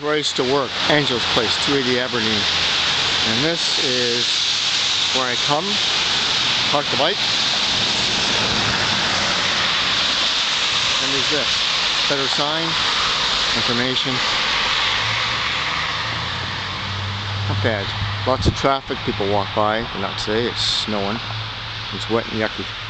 is where I used to work, Angel's Place, 280 Aberdeen. And this is where I come, park the bike. And there's this, better sign, information. Not bad. Lots of traffic, people walk by, but not say it's snowing. It's wet and yucky.